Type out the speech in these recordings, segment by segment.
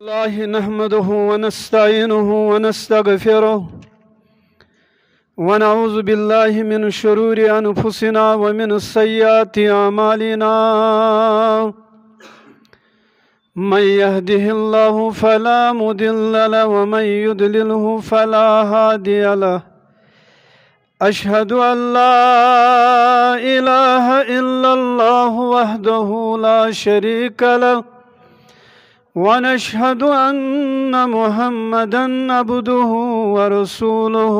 الله نحمده ونستعينه ونستغفره ونعوذ بالله من شرور أنفسنا ومن سيئات أعمالنا. من يهده الله فلا مضل له ومن يضلله فلا هادي له. أشهد أن لا إله إلا الله وحده لا شريك له. ونشهد أن محمدا عبده ورسوله.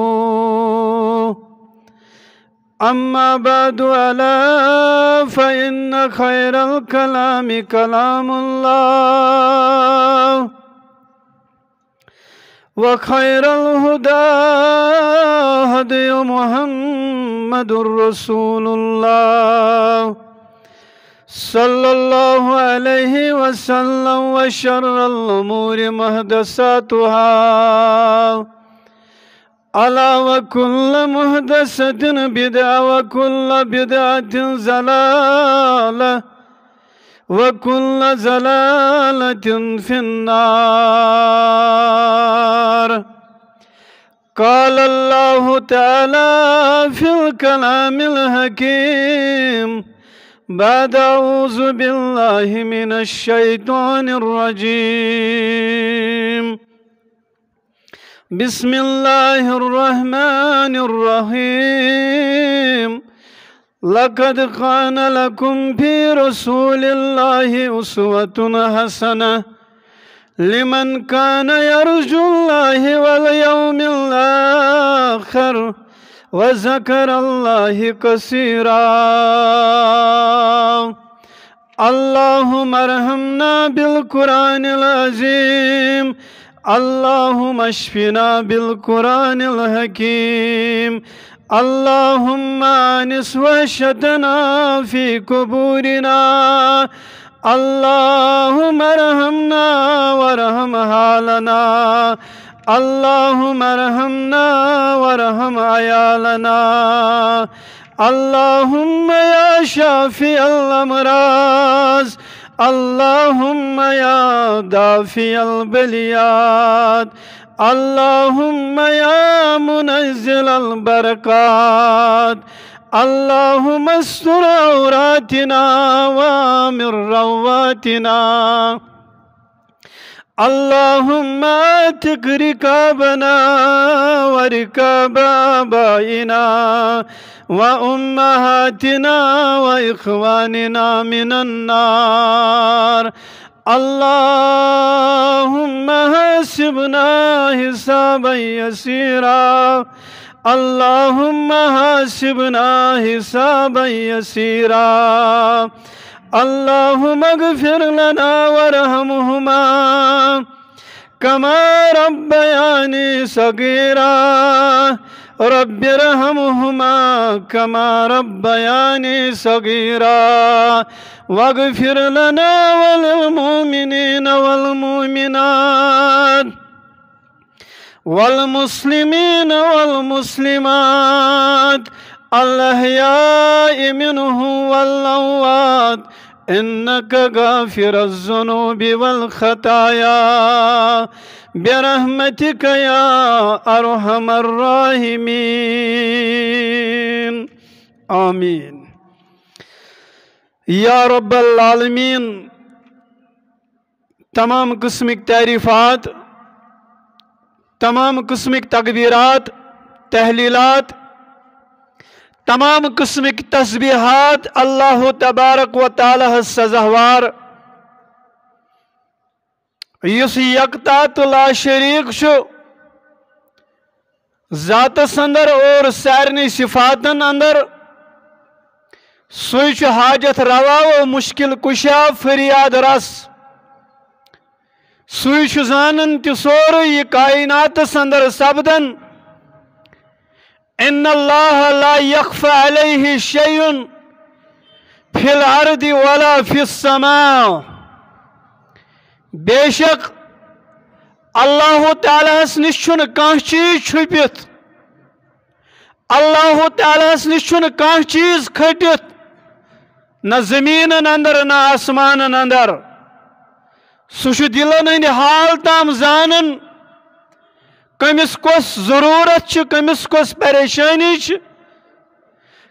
أما بعد ألا فإن خير الكلام كلام الله. وخير الهدى هدي محمد رسول الله. صلى الله عليه وسلم وشر الأمور محدثاتها. ألا وكل محدثة بدعة وكل بدعة زلالة وكل زلالة في النار. قال الله تعالى في الكلام الحكيم بعد أعوذ بالله من الشيطان الرجيم. بسم الله الرحمن الرحيم. لقد كان لكم في رسول الله أسوة حسنة. لمن كان يرجو الله واليوم الآخر وذكر الله كثيرا. اللهم ارحمنا بالقرآن العظيم. اللهم اشفنا بالقرآن الحكيم. اللهم انس وحشتنا في قبورنا. اللهم ارحمنا وارحم حالنا اللهم ارحمنا وارحم عيالنا. اللهم يا شافي الامراض اللهم يا دافي البليات اللهم يا منزل البركات. اللهم استر عوراتنا وامر رواتنا. اللهم اتق ركابنا وركاب آبائنا وأمهاتنا وإخواننا من النار. اللهم حاسبنا حسابا يسيرا. اللهم حاسبنا حسابا يسيرا. اللهم اغفر لنا وارحمهما كما ربياني صغيرا. رب ارحمهما كما ربياني صغيرا. واغفر لنا وللمؤمنين والمؤمنات والمسلمين والمسلمات الأحياء منه والأموات إنك غافر الذنوب والخطايا. برحمتك يا أرحم الراحمين. آمين. یا رب العالمین تمام قسمک تعریفات تمام قسمک تقبیرات تحلیلات تمام قسمک تسبیحات اللہ تبارک و تعالی ہاں سزہوار یس یکتا تو لا شریک شو۔ ذاتس اندر اور سارنی صفاتن اندر۔ سوچ حاجت روا و مشکل کشا فریاد رس۔ سوچ زانن تی سور یہ کائنات سندر سبدن۔ ان اللہ لا یخف علیہ شیئن فی الارض ولا فی السماء. بے شک اللہ تعالیٰ ہس نشن کان چیز چھپت اللہ تعالیٰ ہس نشن کان چیز کھٹت نہ زمین اندر، نہ آسمان اندر. سہ دلن ہند حال تام زانن کمس کس ضرورت کمس کس پریشانی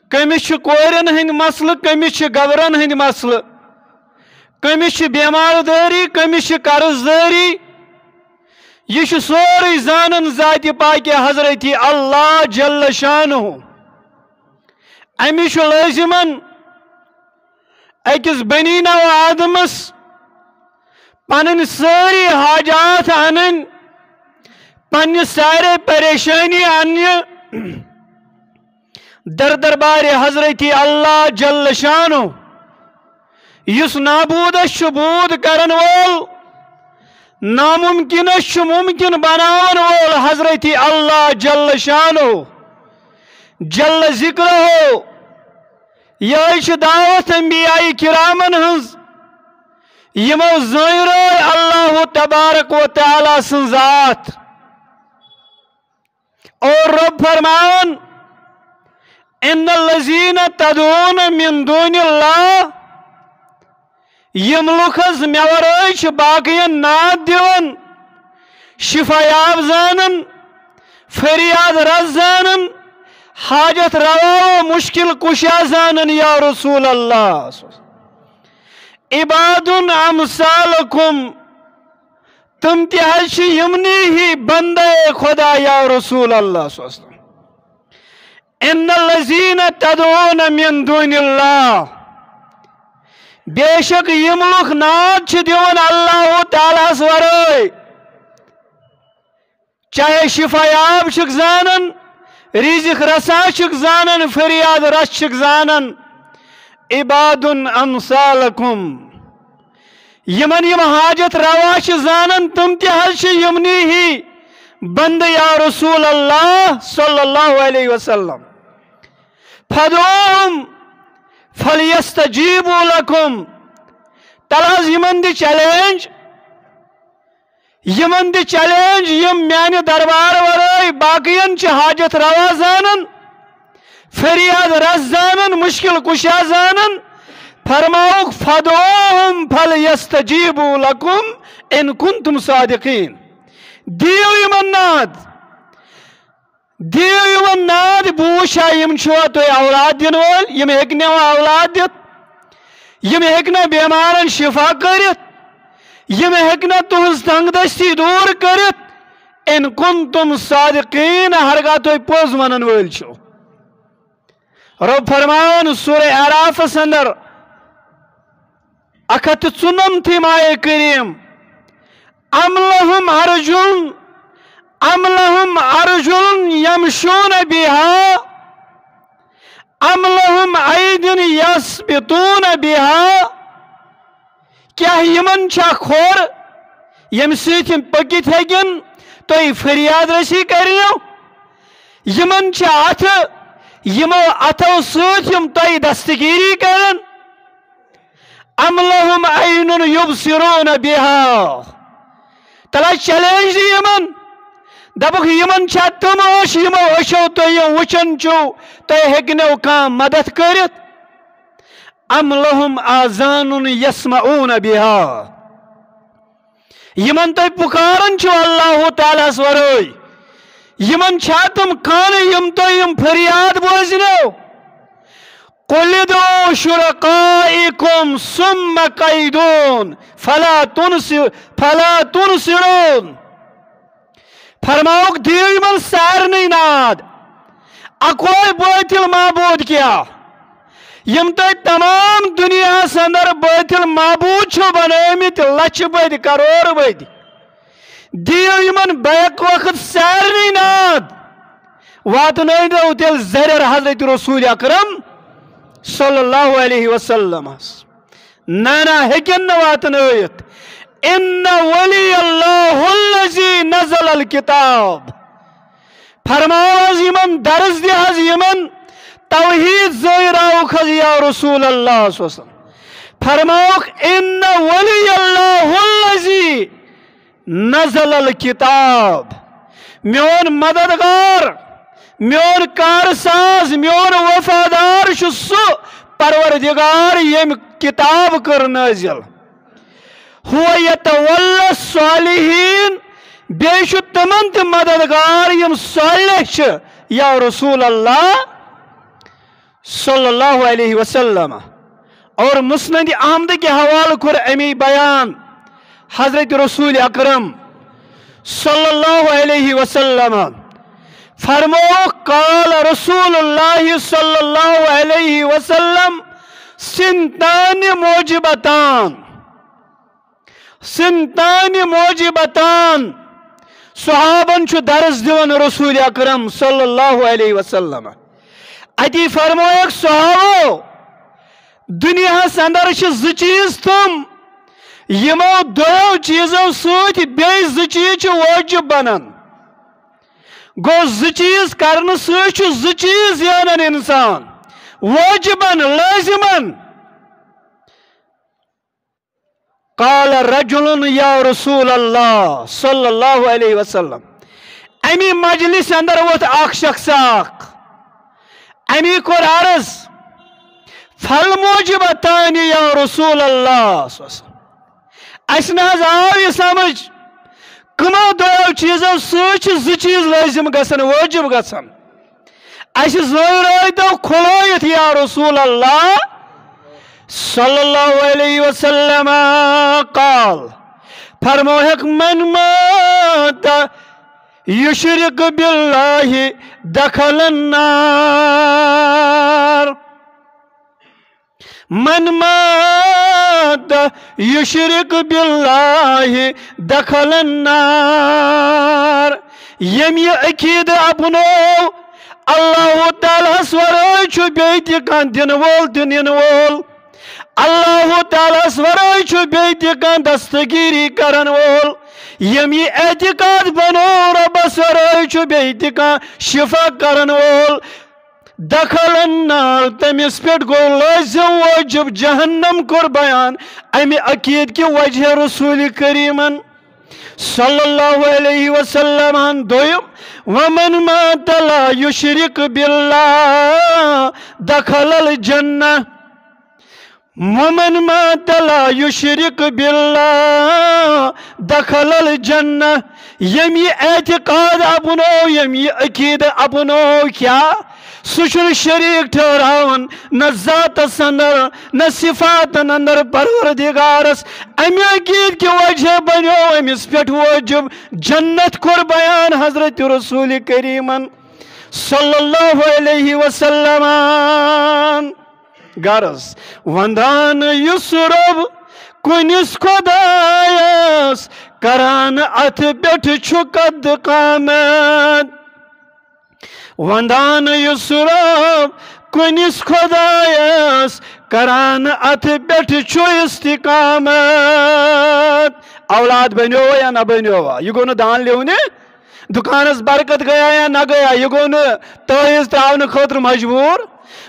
کمس کورین ہند مسل کمس گبرن ہند مسل کمس بیمار داری کمس قرض داری یہ سوری زانن ذات پاک حضرت اللہ جل شانہ۔ امس لازمن اکس بنی نو آدمس پن ساری حاجات ان پنہ سارے پریشانی ان در دربار حضرت اللہ جل شانو۔ اس نابود بود کرن وول۔ ناممکن ممکن بناون وول حضرت اللہ جل شانو۔ جل ذکر ہو۔ یہ دعوت انبیاء کرامن ہنز۔ یمو زیرو اللہ تبارک و تعالی سن ذات۔ اور رب فرمان، ان اللذین تدعون من دون اللہ، یم لکھز میورائش باقین ناد دیون شفایاب زانن، فریاد رز زانن، حاجت روا مشکل کشا زانن یا رسول اللہ. عباد امثالکم تم تہ یمنی ہی بندے خدا یا رسول اللہ صلی اللہ علیہ وسلم۔ ان الذین تدعون من دون اللہ۔ بے شک یم لوگ ناد دیون اللہ تعالیٰ ورائے چاہے شفا یاب چک زانن، رزق رسا چک زانن، فریاد رس چک زانن۔ عباد امثالکم۔ یمن یم حاجت روا زانن، تم تہ یمنی ہی۔ بند یا رسول اللہ صلی اللہ علیہ وسلم۔ فدوم فلیستجیبو لکم۔ تلاز یمن دی چیلنج، یمن دی چیلنج، یم میانی دربار ورائی باقین چھ حاجت روا زانن، فریاد رس زانن، مشکل کشا زانن۔ فرماؤک فدوم فلیستجیبو لکم ان کنتم صادقین۔ دیو یمن ناد دیو یمن ناد بوشا یم چھوا تو اولاد دین وول یم ہیکنے اولاد دت یم ہیکنا بیمارن شفا کرت یم ہیکنا تہنز تنگ دستی دور کرت ان کنتم صادقین ہرگاہ تو پوز ونن وول چھو رب فرمان سورہ اعراف سندر اکھت ژُنَمتھٕے تھی مائے کریم ام لہم ارجن ام لهم ارجل يمشون بها ام لهم عید يسبطون بها کیا یمن چھا کھور یم سیت پکت ہگن تو فریاد رسی کریو یمن چھا اتھ یمو اتھو سیت یم تو دستگیری کرن لهم عین یبصرون بها تلا چیلنج دی یمن دبک یمن چھا تم اوش یمو اشو تو یم وچن چو تو ہگنو کام مدد کرت ام لهم آزان یسمعون بها یمن تو پکارن چو اللہ تعالیٰ سوروی یمن چھا تم کان یم تو یم فریاد بوزنو قلدو شرقائکم سم قیدون فلا تنسر فلا تنسرون فرماؤک دیو من سارنی ناد. اکوئی بوتل معبود کیا؟ یم تو تمام دنیا سندر بوتل معبود چھو بنیمت لچ بید، کرور بید. دیو من بیک وقت سارنی ناد. واتنائی دو تیل زرر حضرت رسول اکرم صلی اللہ علیہ وسلم. نانا ہکن نواتنائیت ان ولی اللہ اللذی نزل الكتاب. فرماو یمن درس دی حض یمن توحید زیراو خز یا رسول اللہ صلی اللہ علیہ وسلم. فرماو ان ولی اللہ اللذی نزل الكتاب. میون مددگار میون کارساز میون وفادار شو سو پروردگار یم کتاب کر نازل۔ هو يتولى الصالحين بیش تمن تہ مددگار یم صالح یا رسول اللہ صلی اللہ علیہ وسلم۔ اور مسند احمد کے حوالہ کر امی بیان۔ حضرت رسول اکرم صلی اللہ علیہ وسلم۔ فرمو، قال رسول اللہ صلی اللہ علیہ وسلم، سنتان موجبتان سنتان موجبتان صحابن چھو درس دیون رسول اکرم صلی اللہ علیہ وسلم۔ اتی فرمو، ایک صحابو، دنیا اندر ز تم، یمو دو چیزو سوت بی ز چیز واجب بنان گو ز چیز کرن سوت ز چیز یانن انسان واجبن لازمن قال رجل یا رسول اللہ صلی اللہ علیہ وسلم امی مجلس اندر ووت اخ شخص اخ امی کور عرض فل موجبتانی یا کمو دو چیزو سوچ ز چیز لازم گسن واجب گسن اس زوی تو کھلویت یا رسول اللہ صلی اللہ علیہ وسلم قال فرموہک من مات یشرک باللہ دخل النار من مات یشرک باللہ دخل النار یم یہ عقید اپنو اللہ تعالیٰ سورائی چھو بیتی کان دن وول دنین وول اللہ تعالیٰ ورائے چھو بیتی کان دستگیری کرن وول یمی اعتقاد بنو ربس ورائے چھو بیتی کان شفا کرن وول دخل النار تمس پیٹ گو، لازم واجب جہنم کر بیان۔ امی عقید کی وجہ رسول کریمن صلی اللہ علیہ وسلم دویم۔ ومن مات لا یشرک باللہ، دخل الجنہ۔ ومن مات لا يشرك بالله دخل الجنة يمي اعتقاد ابنو يمي عقید ابنو، کیا؟ سچر شریک ٹھہراون، نہ ذات اندر نہ صفات اندر پروردگارس، امی عقید کی وجہ بنیو امس پہ واجب جنت کور بیان حضرت رسول کریمن صلی اللہ علیہ وسلم۔ غرض وندان یسرب کنس خدایس، کران ات پیٹ چھکد قامت۔ وندان یسرب کنس خدایس، کران ات پیٹ چھو استقامت اولاد بنیو یا نہ بنیو؟ یہ گو دان لیونے دکانس برکت گیا یا نہ گیا؟ یہ گو تہذ تراؤن خاطر مجبور.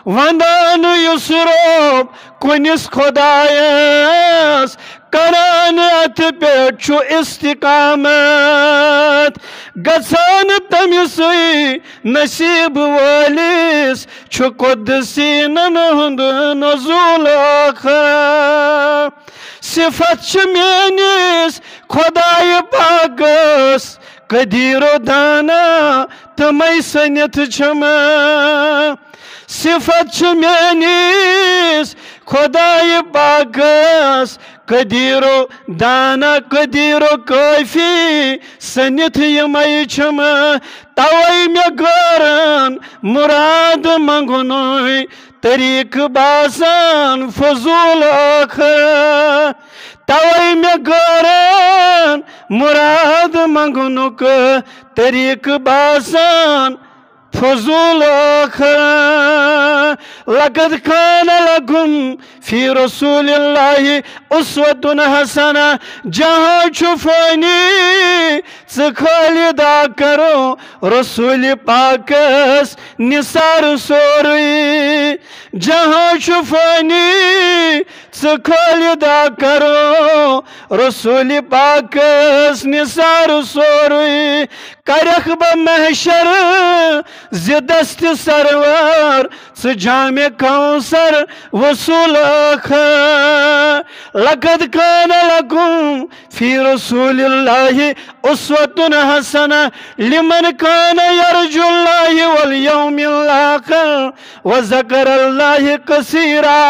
وندان یسروب کنس خدایس کران ات پیٹ چھو استقامت۔ گسان تمسی نصیب والیس۔ چھو قدسینن ہند نزول آخر۔ صفت چھ مینیس، خدای پاکس۔ قدیر و دانا تمی سنیت چھمہ صفت چھ میانیس خدای باقس قدیرو دانا قدیرو کافی، سنت یمی چھم توائی میں گارن مراد منگنوی طریق باسان فضول آخر۔ توائی میں گارن مراد منگنوک، طریق باسان فضول آخر، لقد كان لكم في رسول الله أسوة حسنة. جہاں چھفانی خالدہ کرو، رسول پاکس نثار سوری. جہاں شفانی خالدہ کرو، رسول پاکس نثار سوری. کرخ با محشر زدست سرور سجامع کوثر وصول لقد كان لكم في رسول الله أسوة حسنة لمن كان يرجو الله واليوم الآخر وذكر الله كثيرا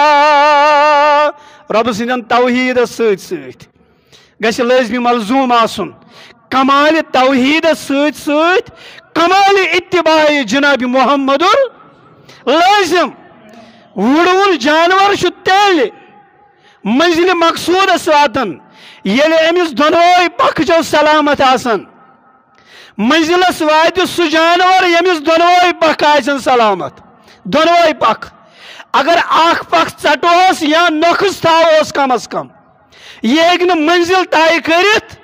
رب سنجن توحيد سيد سيد گژھِ لٲزمی ملزوٗم آسُن کمال توحید سۭتۍ سۭتۍ، کمال اتباع جناب محمد لازم۔ وڑوُن جانور چھُ تیٚلہِ منزل مقصوٗدس واتان ییٚلہِ أمِس دۄنوَے پکھ سلامت آسان منزلس واتہِ سُہ جانور ییٚمِس دۄنوَے پکھ آسن سلامت۔ دۄنوَے پکھ۔ اگر اکھ پکھ ژٹوس یا نۄکھس تھاووس کم از کم، یہِ ہیٚکہِ نہٕ منزل طے کٔرِتھ۔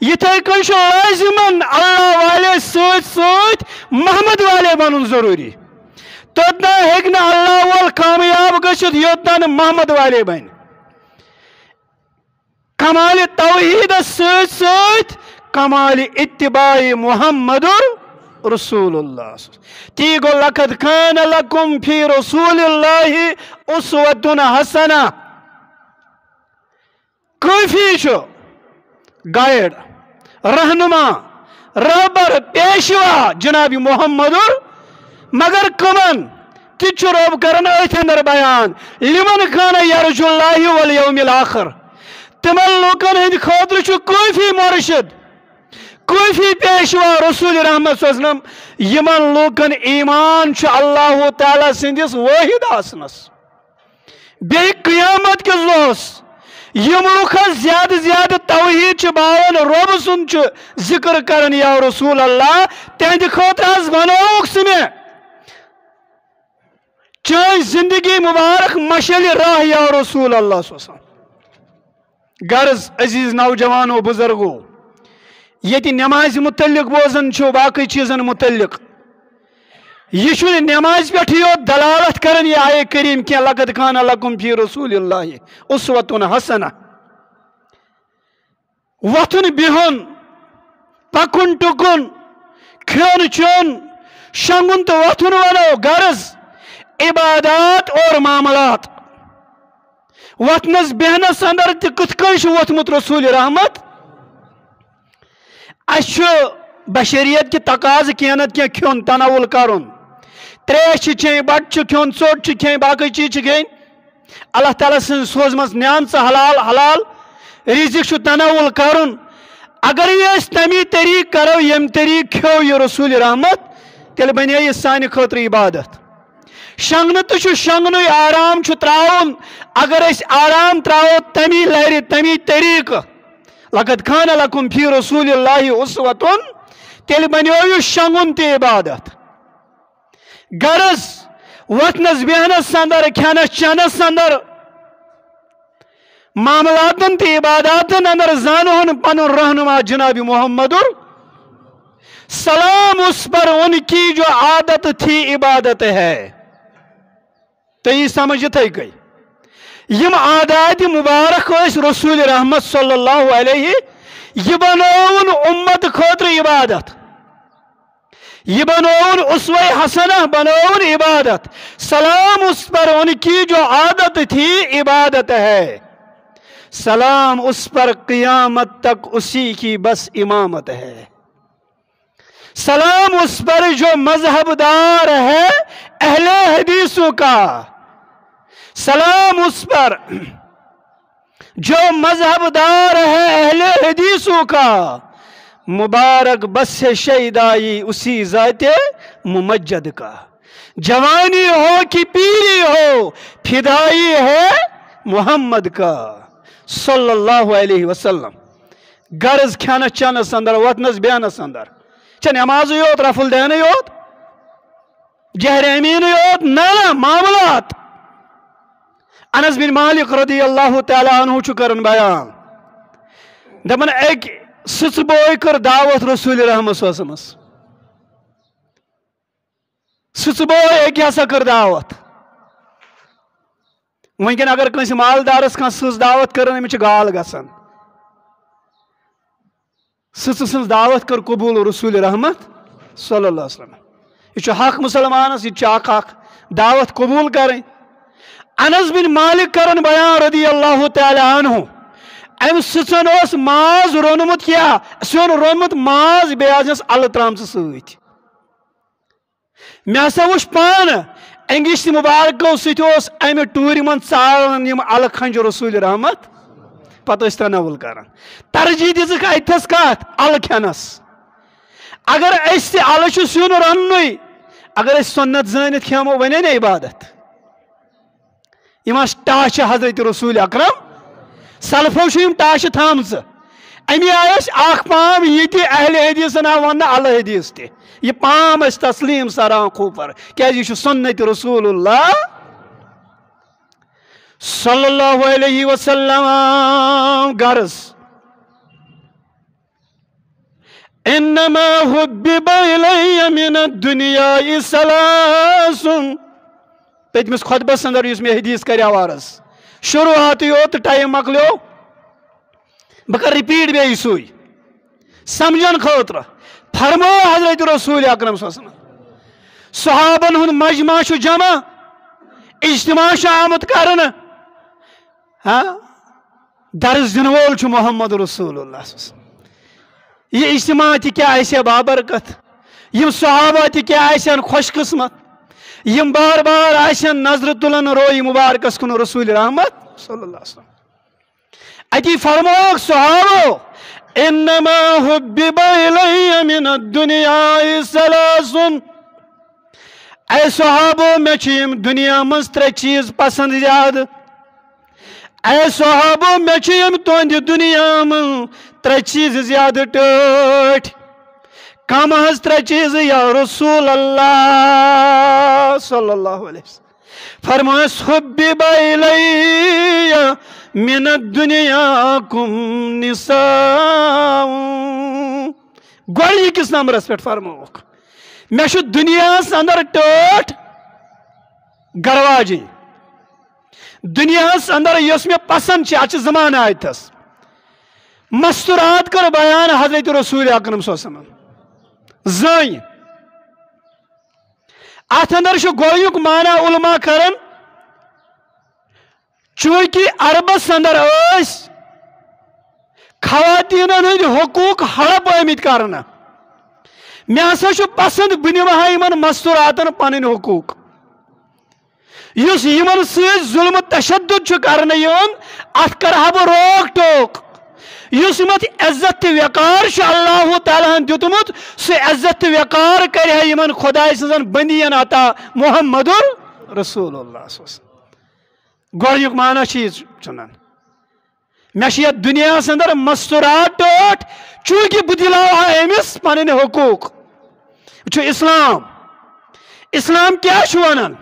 یتھے کن لازمن اللہ والے ست ست محمد والے بنن ضروری توتنا ہیکن اللہ وال کامیاب گشت یوتنا محمد والے بن کمال توحید ست ست کمال اتباع محمد رسول اللہ تی گو لقد کان لکم فی رسول اللہ اسوتن حسنہ کافی چھو گائیڈ رہنما ربر پیشوا، جناب محمد مگر کمن تچ رب کرن اتھ اندر بیان، لمن کان یرجو اللہ والیوم الاخر۔ تمن لوکن ہند خاطر چھ مرشد کافی پیشوا رسول رحمت صلی اللہ علیہ وسلم، یمن لوکن ایمان چھ اللہ تعالی سندس واحد آسنس۔ بی قیامت کے زوس یم لوگ زیادہ زیادہ توحید باون رب سن ذکر کرن یا رسول اللہ، تہند خاطر ونوک سہ مے زندگی مبارک مشل راہ یا رسول اللہ صلی اللہ علیہ وسلم۔ غرض عزیز نوجوانو، بزرگو یہ نماز متعلق بوزن چھو باقی چیزن متعلق۔ یہ نماز پہ یوت دلالت کرن یہ آئے کریم کی لقد کان لکم فی رسول اللہ اسوتن حسنہ۔ وتھن بہن، پکن ٹکن کھن چون، شنگن تو وتھن ونو غرض، عبادات اور معاملات۔ وتنس بہنس اندر تہ کت ووتمت رسول رحمت۔ اس بشریت کی تقاض کی نت کی کھن تناول کرن۔ تریش چین بٹ کھن ژوٹ کھین باقی چیز کھین اللہ تعالیٰ سن سوزمس نعمت حلال حلال رزق تناول کرن اگر یہ تمی طریق کرو یم طریق کھو یہ رسول رحمت تیل بنے یہ سانہ خاطر عبادت شنگن تو شنگن آرام تراؤن اگر اس آرام تراؤ تمی لہر تمی طریق لقد کھانا لکم فی رسول اللہ اسوتن تیل بنے یہ شنگن تی عبادت غرض وتنس بیہنس اندر کھینس چینس اندر معاملاتن تی عباداتن اندر زانہن پن رہنما جناب محمد سلام اس پر ان کی جو عادت تھی عبادت ہے۔ تو یہ سمجھتے گئی۔ یم عادات مبارک اس رسول رحمت صلی اللہ علیہ، یہ بنون امت خاطر عبادت۔ یہ بنون اسوہ حسنہ بنون عبادت سلام اس پر ان کی جو عادت تھی عبادت ہے سلام اس پر قیامت تک اسی کی بس امامت ہے سلام اس پر جو مذہب دار ہے اہل حدیثوں کا سلام اس پر جو مذہب دار ہے اہل حدیثوں کا مبارک بس شہدائی اسی ذات ممجد کا۔ جوانی ہو کہ پیری ہو، فدائی ہے محمد کا۔ صلی اللہ علیہ وسلم۔ غرض کھانس چانس اندر وتنس بیانس اندر چھ نماز یوت رف الدین یوت۔ جہر امین یوت نا معاملات۔ انس بن مالک رضی اللہ تعالی عنہ چھ کرن بیان۔ دپن ایک سٕژ بوے کٔر دعوت رسول رحمت وسلمس سٕژ بوے أکۍ ہسا کٔر دعوت ونکٮ۪ن اگر کٲنٛسہِ مالدارس کانٛہہ سٕژ دعوت کران أمِس چھِ گال گژھان سٕژ سٕنٛز دعوت کٔر قبوٗل رسول رحمت صلی اللہ وسلم یہ چھُ حق مسلمانس یہ چھُ اکھ اکھ دعوت قبوٗل کرٕنۍ انس بن مالک کرن بیان رضی اللہ تعالی عنہ ام سٕژن اوس ماز رونمُت کیٛاہ سیُن رونمُت ماز بیٚیہِ حظ ٲس الہٕ ترٛامژٕ سۭتۍ مےٚ ہسا وٕچھ پانہٕ انگلش مبارکو سۭتۍ اوس امہِ ٹوٗرِ منٛز ژالان یِم الہٕ کھنجہِ رسوٗل رحمت پتہٕ ٲسۍ تناول کران ترجیح دِژٕکھ اتھس کتھ الہٕ کھٮ۪نس اگر أسۍ تہِ الہٕ چھُ سیُن اگر أسۍ سۄنت زٲنِتھ کھٮ۪مو ونے عبادت یِم ٲسۍ ٹاچہِ حضرت رسوٗل اکرم سلفو چھِ یِم امی آیہِ ٲسۍ پام، یہِ تہِ اہلِ حدیٖثن آو وننہٕ الہٕ حدیٖث تہِ یہ پام ٲسۍ تسلیٖم سران کھوٗپر کیازِ یہِ جی چھُ سُنت رسوٗل اللہ صلی اللہ علیہ وسلم، غرض۔ انما حبب الی من الدنیا سلاس پتمس خطبس اندر یس میں حدیث کریا وارس شروعات یوت ٹائم مکلیو بہ رپیٹ بیٚیہِ سُے سمجھن خٲطرٕ فرمو حضرت رسول اکرم صلی اللہ علیہ وسلم۔ صحابن ہند مجمع جمع۔ اجتماع چھُ آمُت کرنہٕ ہاں؟ درس دن وول محمد رسول اللہ یہ اجتماع تہِ کیٛاہ آسہِ بابرکت یم صحابہ تہِ کیٛاہ آسن خوش قسمت۔ یم بار بار آسن نظر تلن روی مبارکس کن رسول رحمت صلی اللہ علیہ وسلم۔ اتی فرموک صحابو، انما حبب الی من الدنیا سلاسن اے صحابو، میں چھیم دنیا مز ترے چیز پسند زیادہ اے صحابو، میں چھیم تہند دنیا من ترے چیز زیادہ ٹھٹ کم حض ترے چیز یا رسول اللہ صلی اللہ علیہ وسلم۔ فرمائس حبب الی من الدنیا کم نساء۔ گوڑی کس نمبرس پہ فرموک میں شو دنیا اندر ٹوٹ گرواجی دنیا اندر یس میں پسند چھ اچھ زمان آیتس مستورات کر بیان حضرت رسول اکرم صلی اللہ علیہ وسلم۔ زائن ات اندر شو مانا علماء کرن۔ چونکہ عربس اندر اس۔ خواتین ہند حقوق ہڑپ آمت کرنا مے ہسا پسند بہ نمہا ان مستوراتن پن حقوق۔ اس یمن ظلم تشدد کرنے ات کرہا بہ روک ٹوک۔ اس مت عزت تو وقار اللہ تعالیٰ ہن دیتمت سہ عزت تو وقار کرہ یمن خدا سن بندین عطا محمد رسول اللہ صلی اللہ معنی چیز چنان میں دنیا اندر مستورات ٹوٹ چونکہ بہ دلاو امس پن حقوق۔ وچھو اسلام۔ اسلام کیا ونان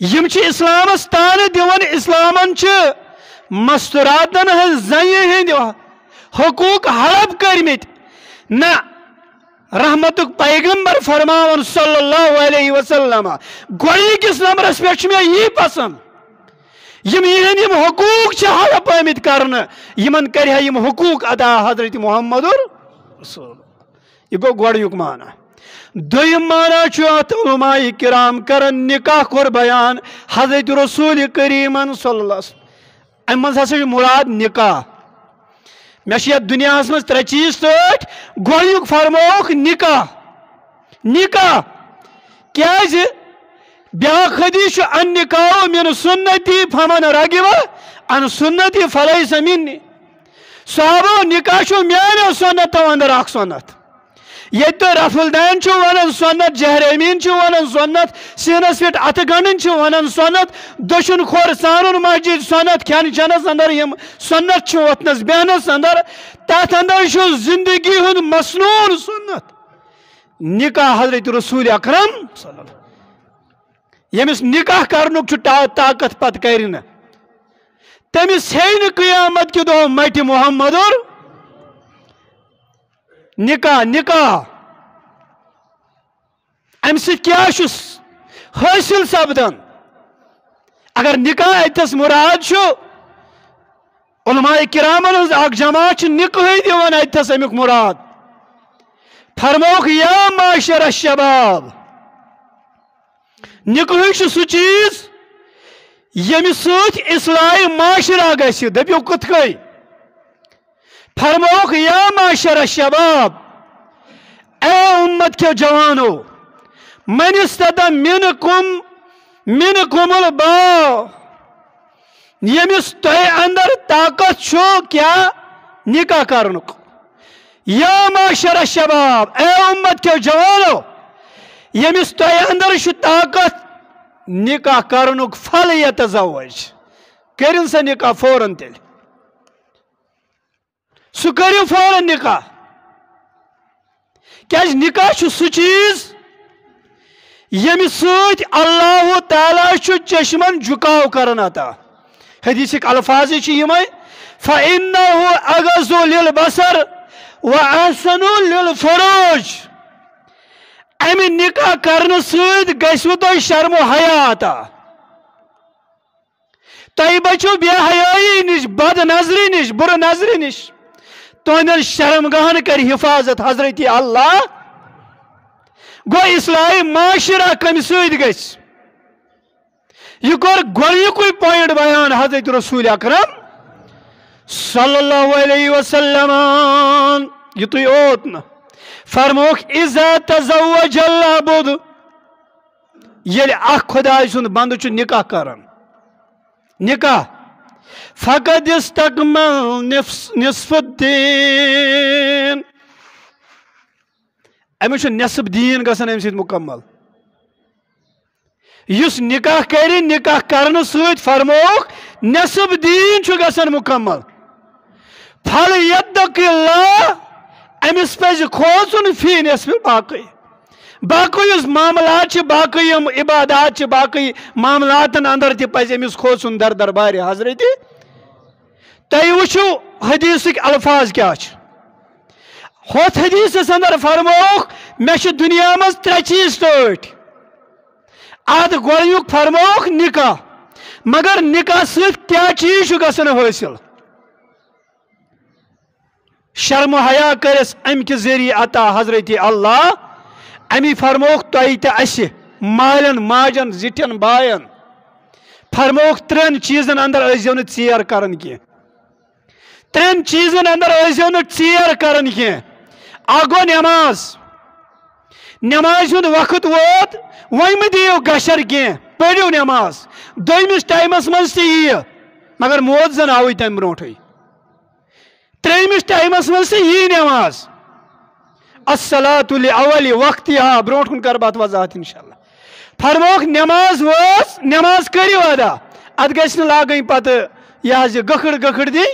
یم اسلامس تان دان اسلامن مستوراتن ہز زنہ ہند حقوق ہڑپ کرمت نہ رحمت پیغمبر فرماون صلی اللہ علیہ وسلم۔ گوڑنکس نمبرس پہ میں یہ پسند یم یہ یم حقوق چھ ہڑپ آمت کرنے یمن کرہ یم حقوق ادا حضرت محمد رسول۔ یہ گو گوڑنیک معنی۔ دویم معنی چھ ات علماء کرام کرن نکاح کور بیان حضرت رسول کریم صلی اللہ علیہ وسلم۔ ام ہسا مراد نکاح۔ مے دنیا من ترے چیز ٹھٹ گوک فرموک نکاح۔ نکاح۔ کیازِ؟ بیاکھ حدیث ان نکاح من سنتی فمن رگو ان سنتی فلیس منی صحابو نکاح میانو سنتو اندر اخ سنت۔ یہ تو رف الدین ونان سنت جہر امین ونان سنت سینس پہ ات گنڈن ونان سنت دشن کھور سانن مسجد سنت کھین چنس اندر یم سنت وتنس بیہنس اندر تت اندر زندگی ہند مصنون سنت نکاح حضرت رسول اکرم یمس نکاح کرنک طاقت پت کر تمس ہے قیامت کہ دہ مٹ محمد نکاح نکاح ام کیا حاصل سپدان اگر نکاح اتس مراد علماء کرامن ہز اک جماعت نکاح دیوان اتس امیک مراد فرموک یا معاشر الشباب نکاح سہ چیز یم ست اصلاح معاشرہ گھ دپیو کت گئی فرموک یا معاشر الشباب اے امت کے جوانو من استدا منکم منکم البا یمس تہ اندر طاقت چھو کیا نکاح کرنک یا معاشر الشباب اے امت کے جوانو یمس تہ اندر چھ طاقت نکاح کرنک فل یتزوج کرن سا نکاح فوراً تیل سہ کرو فوراً نکاح۔ کیاز نکاح سہ چیز یم ست اللہ تعالیٰ چشمن جکاو کرن عطا حدیثک الفاظ یہ فَإِنَّهُ أَغَزُ لِلْبَصَرِ وَأَحْسَنُ لِلْفُرُوجِ۔ امہ نکاح کرنے ست گھو تہ شرم و حیا عطا تہ بچو بے حیائی نش، بد نظری نش، بر نظری نش۔ تہند شرمگاہن کر حفاظت حضرت اللہ۔ گو اصلاحی معاشرہ کم ست گھ یہ کور پوائنٹ بیان حضرت رسول اکرم صلی اللہ علیہ وسلم۔ یہ تھی اوت نا فرموک اذا تزوج العبد یل اخ خدای سند بند چھ نکاح کرن نکاح۔ فقد استقمل نصف الدین امس نصف دین گسن ام سید مکمل یس نکاح کری نکاح کرن سید فرموک نصف دین چھ گسن مکمل پھل یدک اللہ امس پز کھوچن فی نصف باقی باقی اس معاملات باقی عبادات باقی معاملات اندر تہ پز امس کھوچن در دربار حضرت۔ تھی وچو حدیثک الفاظ کیا ہوت حدیث اندر فرموک مے دنیا مز ترے چیز ٹوٹ اد گوڑنیک فرموک نکاح۔ مگر نکاح ست کیا چیز گھن حاصل شرم و حیا کرس، ام کے ذریعہ عطا حضرت اللہ امی فرموک تہ تہ اس مالن ماجن زٹن بائن فرموک ترین چیزن اندر ازیو نہ ژیر کرن کی ترین چیزن اندر ازیو نہ ژیر کرن کی اگو نماز نماز ہند وقت ووت وی مہ دیو گشر کی پڑھو نماز دویمس ٹائمس مز تہ یہ مگر موت زن آوی تم برونٹھے تریمس ٹائمس من سے یہ نماز الصلاة لأول وقتها برونٹ کن کر بات وضاحت انشاءاللہ. فرموک نماز وس، نماز کریو ادا اد گژھِ نہٕ لاگٕنۍ پتہٕ یہِ حظ یہِ جی گٔکھٕڑ گٔکھٕڑ دِنۍ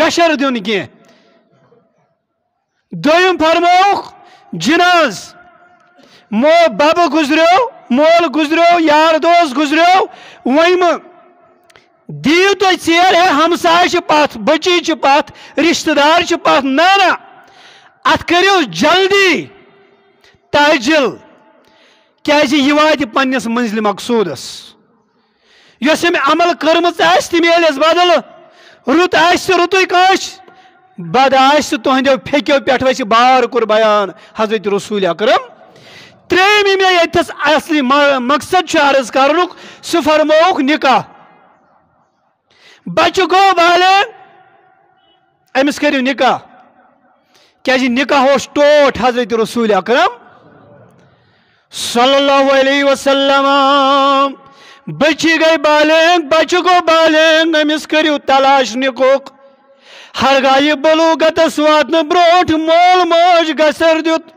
گشر دیُن کینٛہہ دوٚیِم فرمووُکھ جناز. مو ببہٕ گُزریو مول گُزریو یار دوس گُزریو وۄنۍ دیو تو ژیر ہے، ہمسائے پت بچی پت رشتہ دار پت نا نا ات کرو جلدی تاجل۔ کیازِ یہ وات پنس منزل مقصودس؟ یس ام عمل کرمز آس تم یس بدل، رت آس رتوے کاش، بد آس تہندو پھیکو پہ ویسے بار کور بیان حضرت رسول اکرم۔ تریم میں یتس اصلی مقصد عرض کرنک، سہ فرموک نکاح۔ بچہ گو بالے امس کرو نکاح۔ کی نکاح اس ٹوٹ حضرت رسول اکرم صلی اللہ علیہ وسلم۔ بچی گئی بالینگ بچہ گو بالینگ امس کرو تلاش نکوک ہر گاہ بلوغت واتن بروٹ، مول موج گسر دیت۔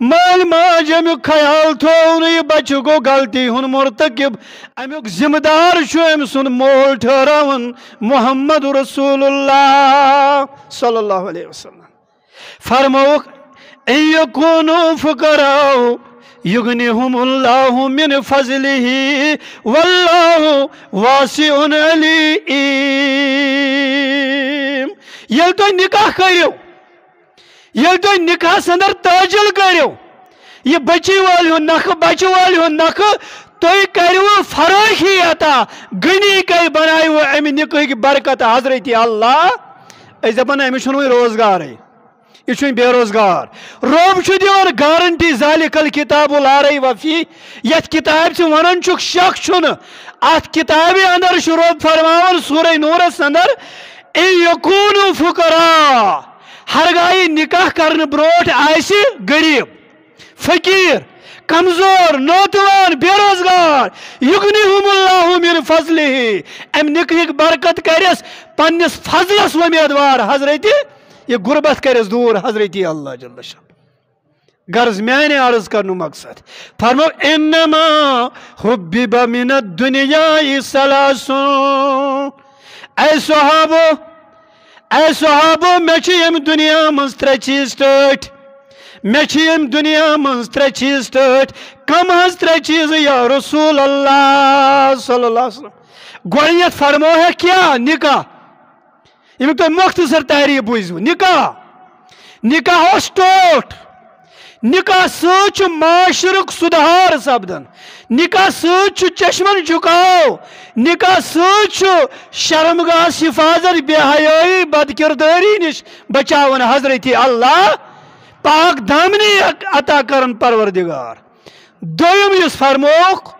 مال ماج امیک خیال تھو نی بچہ گو غلطی ہن مرتکب۔ امیک ذمہ دار چھو ام سن مول ٹھہراون، محمد رسول اللہ صلی اللہ علیہ وسلم۔ فرموک ان یکونو فقراو یغنیہم اللہ من فضلہ، واللہ واسع علیم۔ یل تو نکاح کریو، یل تھی نکاح اندر تاجل کرو یہ بچی والی وال نخ بچہ وال نخ تھی کرو فراخی عطا غنی کئی بنائیو امہ نکاح برکت حضرت اللہ ایسے اس دپان امس روزگار ہے۔ یہ بے روزگار روب دان گارنٹی ذالک الکتاب العرے وفی یت کتاب سے ونان چک شک چھن ات کتاب اندر روب فرماون سورہ نورس اندر اے یکونو فقراء ہرگاہی نکاح کرنے بروٹ آئیسی غریب، فقیر، کمزور نوتوان بے روزگار یغنیہم اللہ من فضلہ. ام نکاح برکت کرس پنس فضلس ومیدوار حضرت یہ غربت کرس دور حضرت اللہ جل شاہ غرض میانے عرض کرنو مقصد۔ فرمو انما حبب من الدنیا سلاسون اے صحابو اے صحابو، میں یم دنیا من ترے چیز ٹٹ میں یم دنیا من ترے چیز ٹٹ کم حض ترے چیز یا رسول اللہ صلی اللہ علیہ وسلم۔ گوڑیت فرمو ہے کیا؟ نکاح۔ یہ تو مختصر تعریف بوزو نکاح نکاح ٹوٹ نکاح سوچ معاشرک سدھار سپدن نکاح سوچ چشمن جھکاؤ نکاح سوچ شرمگاہ حفاظت بے حیائی بد کرداری نش بچاون حضرت اللہ پاک دامنی عطا کرن پروردگار دویم یس فرموک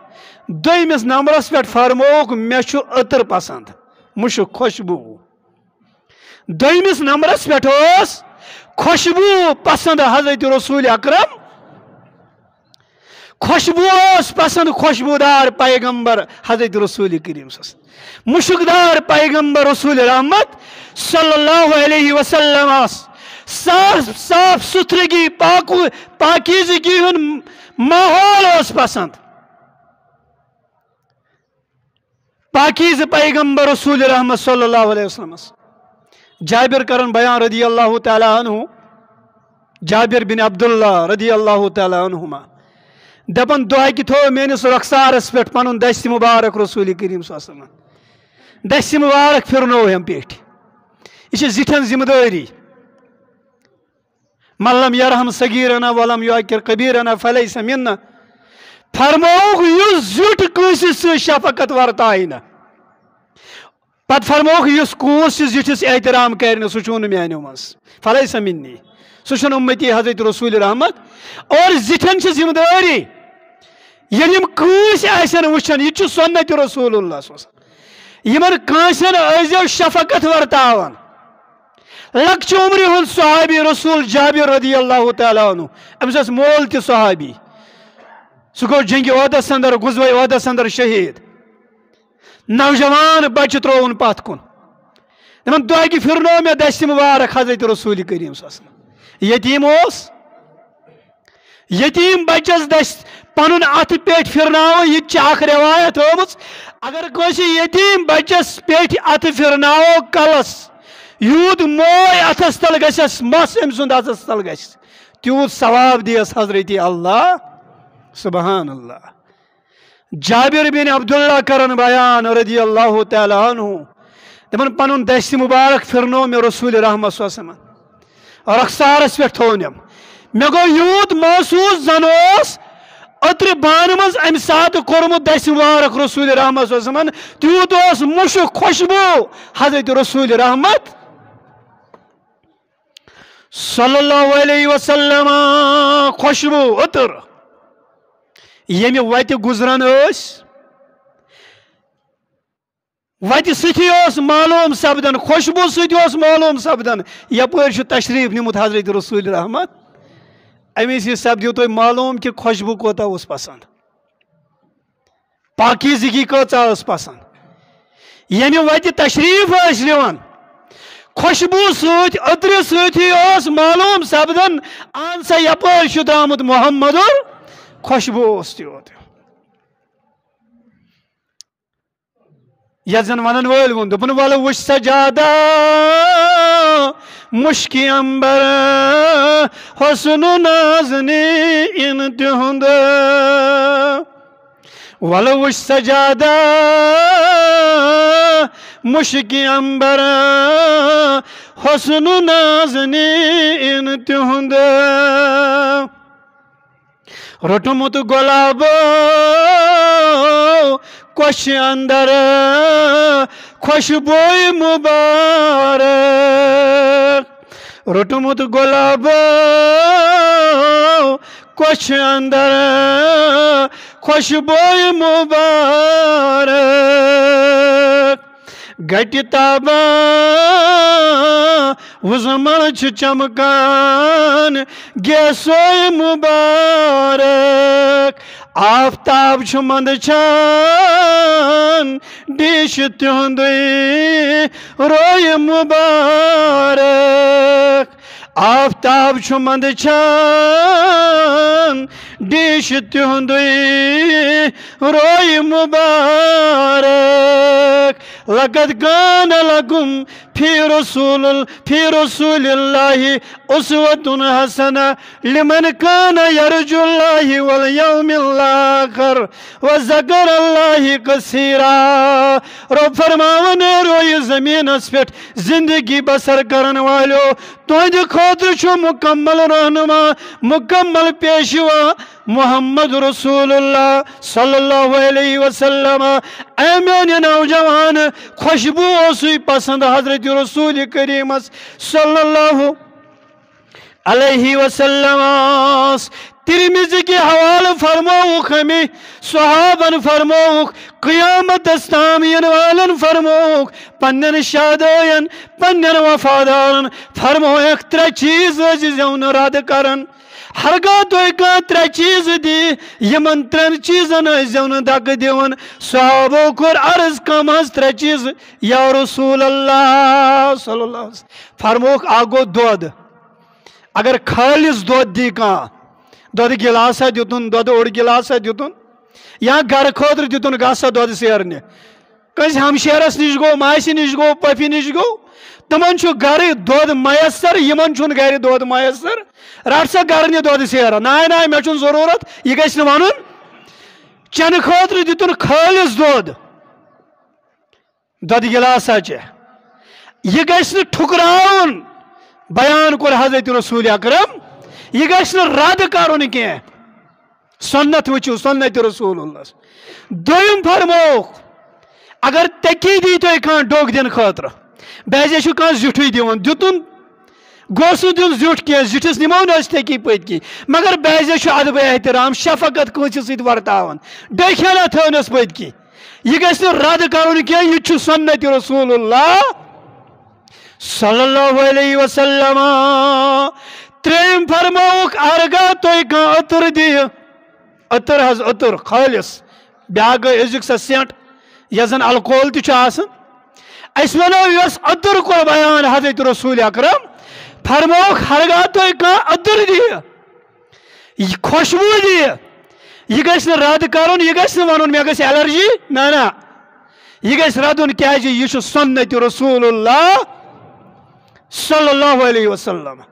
دویمس نمبرس پہ فرموک مے عطر پسند مشک خوشبو دویمس نمبرس پہ خوشبو پسند حضرت رسول اکرم۔ خوشبو پسند خوشبودار پیغمبر حضرت رسول کریم مشکدار پیغمبر رسول رحمت صلی اللہ علیہ وسلم صاف صاف ستھرگی پاکیزگی ہن ماحول اس پسند۔ پاکیز پیغمبر رسول رحمت صلی اللہ علیہ وسلم جابر کرن بیان رضی اللہ تعالی عنہ، جابر بن عبداللہ رضی اللہ تعالی عنہما۔ دپن دعا کی تھو میس رخسارس پہ پن دست مبارک رسول کریم صلی اللہ علیہ وسلم۔ دست مبارک پھرنو ہم پہ یہ زٹھن ذمہ داری ملم یرحم صغیرنا ولم یاکر کبیرنا فلیس منا۔ فرموک یس زٹ کنسی س شفقت ورتائی نہ پت فرموک اس کوس زٹھس احترام کرنے سہ چون میانو مز فلائی سمنی سہ امتی حضرت رسول رحمت اور زٹھن ذمہ داری یل کس آن یہ سنت رسول اللہ یمن کانسن ازو شفقت ورتاوان لکچ عمر ہند صحابی رسول جابر رضی اللہ تعالیٰ عنہ امس مول تہ صحابی سہ گو جنگ عہدس اندر گزوے عہدس اندر شہید نوجوان بچہ ترون پت کن۔ دپان دہ پھرنو مے دست مبارک حضرت رسول کریم صلی یتیم اس یتیم بچس دست پن ات پیٹ پھرناو یہ اخ روایت ہومس اگر کس یتیم بچس پیٹ ات پھرناو کلس، یوت موے اتس تل گھس مس ام سند اتس تل گھس تیوت ثواب دیس حضرت اللہ۔ سبحان اللہ۔ جابر بن عبداللہ کرن بیان رضی اللہ تعالی عنہ تمن پنن دست مبارک پھرنو میں رسول رحمت صلی اللہ علیہ وسلم رخسارس پہ تھونم مے گو یوت محسوس زنوس اتر بان مز ام سات کورمت دست مبارک رسول رحمت صلی اللہ علیہ وسلم تیوت اس مشک خوشبو حضرت رسول رحمت صلی اللہ علیہ وسلم خوشبو اتر یم وت گزران وت سی معلوم سپدان خوشبو ست معلوم سپدان یپر تشریف نمت حضرت رسول رحمت امس یہ سپدو تھی معلوم کہ خوشبو کوتا اس پسند پاکیزگی کچھ پسند یم وت تشریف نوان خوشبو ست اتر سی معلوم سپدان آن سا یپر درامت محمد خوشبو اس تیوت یزن ونن وول ون دپن ول وش سجادہ مشکی امبر حسن نازنی ان تہند ول وش سجادہ مشکی امبر حسن نازنین تہند رٹمت گلاب کوش اندر خوشبو مبارک رٹمت گلاب کوش اندر خوشبو مبارک گٹ تابا وزمل چھ چمکان گیسوئی مبارک آفتاب چھ مند چان ڈیش تہندی روئی مبارک آفتاب چھ مند چان ڈیش تہندی روئی مبارک لقد كان لكم في رسول في رسول الله أسوة حسنة لمن كان يرجو الله واليوم الآخر وذكر الله كثيرا. رب فرماون روی زمین اس پہ زندگی بسر کرن والو تہند خاطر چھو مکمل رہنما، مکمل پیشوا محمد رسول اللہ صلی اللہ علیہ وسلم، اے میانی نوجوان خوشبو اوسوی پسند حضرت رسول کریم صلی اللہ علیہ وسلم ترمیزی کی حوال فرموک ہمیں صحابن فرموک قیامت استامین والن فرموک پنن شادوین، پنن وفادارن فرموک تر چیز وزیزون راد کرن۔ ہرگاہ تو کان ترے چیز دی یمن ترین چیزن زیون دگ دیون. صحابو کر عرض کم ہز ترے چیز. یا رسول اللہ صلی اللہ علیہ وسلم فرموک آگو دود. اگر خالص دود دی کان دود گلاس ہے دیتون، دود اوڑ گلاس ہے دیتون. یا گھر خودر دیتون، گاسا دود سیرنے. کس ہمشیرس نش گو ماسی نش گو پفی نش گو تمن گھر دود میسر، یمن چھن گھر دود میسر۔ رٹ سا گھر نی دود سیرا۔ نائے نائے، مے چھن ضرورت۔ یہ گھس نہ ونن۔ چن خاطر دتن خالص دود دود گلاسا چھ۔ یہ گھس نہ ٹھکراون۔ بیان کور حضرت رسول اکرم۔ یہ گھس نہ رد کرن کی سنت وچو سنت رسول اللہ دویم فرموک اگر تکی دی تو کان ڈوگ دن خاطر بہذے چھ کان زٹھوی دیون دتن گوسو دن زٹ کی زٹھس نمو نس تکی پت کی مگر بہذے ادب احترام شفقت کنس سید ورتاون ڈکھینا تھونس پت کی یہ گژھِ نہٕ رد کرُن کینٛہہ یہِ چھُ سنت رسول اللہ صلی اللہ علیہ وسلم تریم فرموک ارگا تُہۍ کانٛہہ عطر دِیِو عطر حظ عطر خالص بیٛاکھ گٔے أزیُک سۄ سٮ۪نٛٹ یۄس زن الکول تہِ چھُ آسان أسۍ وَنو یۄس عطر کوٚر بیان حضرت رسول اکرم فرموک ہرگاہ تُہۍ کانٛہہ عطر دِیِو یہِ خوشبوٗ دِیِو یہ گژھِ نہٕ رد کرُن یہِ گژھِ نہٕ وَنُن مےٚ گژھِ ایلرجی نہ نہ۔ یہِ گژھِ ردُن کیازِ جی؟ یہِ چھُ سنت رسول اللہ صلی اللہ علیہ وسلم۔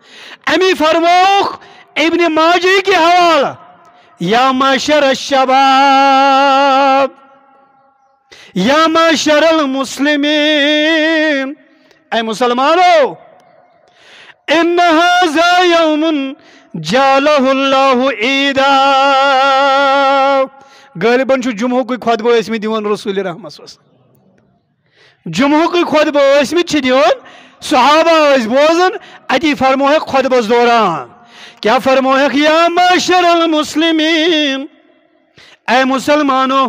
امی فرموک ابن ماجی کے حوالہ، یا معاشر الشباب۔ یا معاشر المسلمین اے مسلمانو ان هذا يوم جالہ اللہ عیدا غالباً چھو جمعہ کوئی خطبہ اسمی دیون رسول رحمت جمعہ کوئی خطبہ اسمی چھ دیون صحابہ اس بوزن اتی فرمو ہے فرموہ خطبہ دوران کیا فرموہ یا معاشر المسلمین اے مسلمانو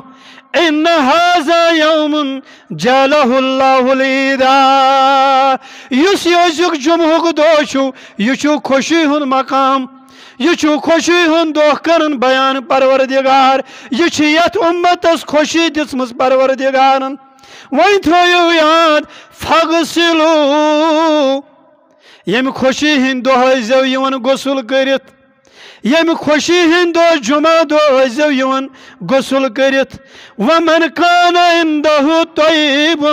enne haza yavmun celahullahu lida yus yozuk cumhuk doşu yuçu koşuyun makam. Yuçu koşuyun dohkanın bayanı parvardigar. Yuçu yat ummetas koşuy dismiz parvardigarın. Vay troyu yad fagsilu Yemi koşuyun dohay zev yuvanı gosul kırıt یم خوشی ہند دو جمعہ دو ازو یون غسل کرت ومن کان اندہ طیب